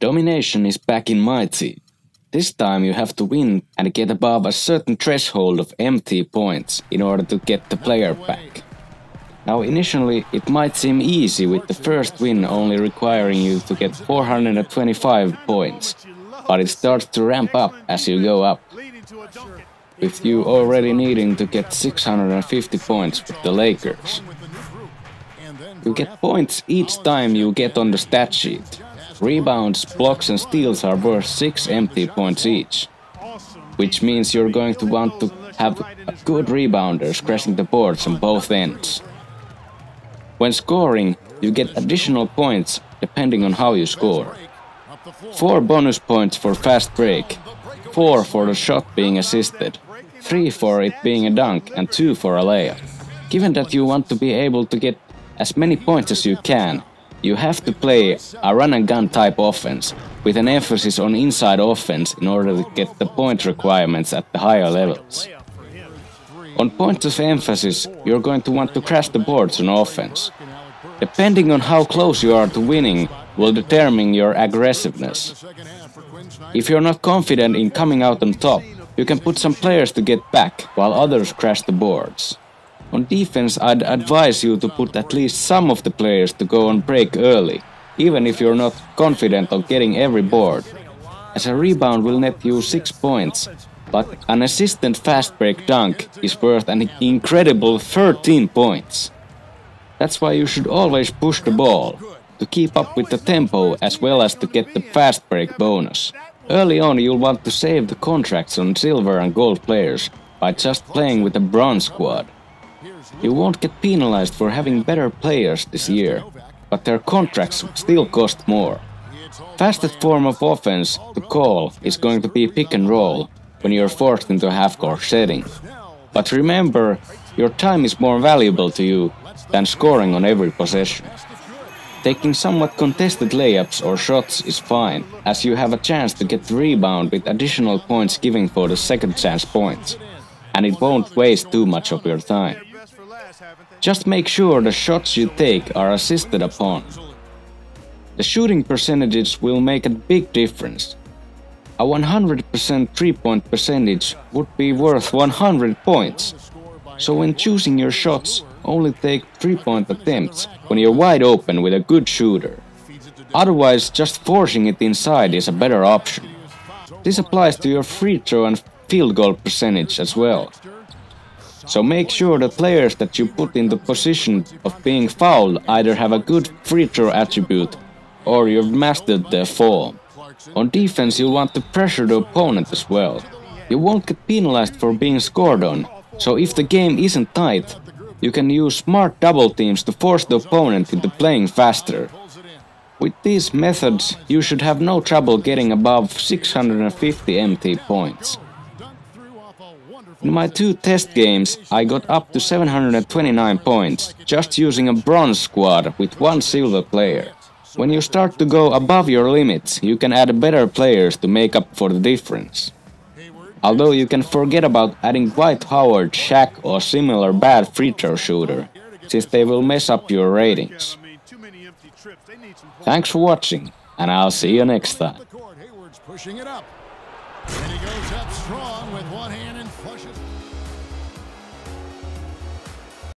Domination is back in team. This time you have to win and get above a certain threshold of MT points in order to get the player back. Now initially it might seem easy with the first win only requiring you to get 425 points, but it starts to ramp up as you go up. With you already needing to get 650 points with the Lakers. You get points each time you get on the stat sheet. Rebounds, blocks and steals are worth 6 MT points each. Which means you're going to want to have good rebounders crashing the boards on both ends. When scoring, you get additional points depending on how you score. 4 bonus points for fast break, 4 for the shot being assisted, 3 for it being a dunk and 2 for a layup. Given that you want to be able to get as many points as you can, you have to play a run and gun type offense with an emphasis on inside offense in order to get the point requirements at the higher levels. On points of emphasis, you're going to want to crash the boards on offense. Depending on how close you are to winning will determine your aggressiveness. If you're not confident in coming out on top, you can put some players to get back while others crash the boards. On defense, I'd advise you to put at least some of the players to go on break early, even if you're not confident of getting every board. As a rebound will net you 6 points, but an assistant fast break dunk is worth an incredible 13 points. That's why you should always push the ball, to keep up with the tempo as well as to get the fast break bonus. Early on you'll want to save the contracts on silver and gold players by just playing with a bronze squad. You won't get penalized for having better players this year, but their contracts still cost more. Fastest form of offense to call is going to be pick and roll when you're forced into a half-court setting. But remember, your time is more valuable to you than scoring on every possession. Taking somewhat contested layups or shots is fine, as you have a chance to get the rebound with additional points giving for the second chance points, and it won't waste too much of your time. Just make sure the shots you take are assisted upon. The shooting percentages will make a big difference. A 100% three-point percentage would be worth 100 points. So when choosing your shots, only take three-point attempts when you're wide open with a good shooter. Otherwise, just forcing it inside is a better option. This applies to your free throw and field goal percentage as well. So make sure the players that you put in the position of being fouled either have a good free throw attribute or you've mastered their form. On defense you'll want to pressure the opponent as well. You won't get penalized for being scored on, so if the game isn't tight, you can use smart double teams to force the opponent into playing faster. With these methods, you should have no trouble getting above 650 MT points. In my two test games, I got up to 729 points, just using a bronze squad with one silver player. When you start to go above your limits, you can add better players to make up for the difference. Although you can forget about adding Dwight Howard, Shaq or similar bad free throw shooter, since they will mess up your ratings. Thanks for watching, and I'll see you next time. And he goes up strong with one hand and flushes.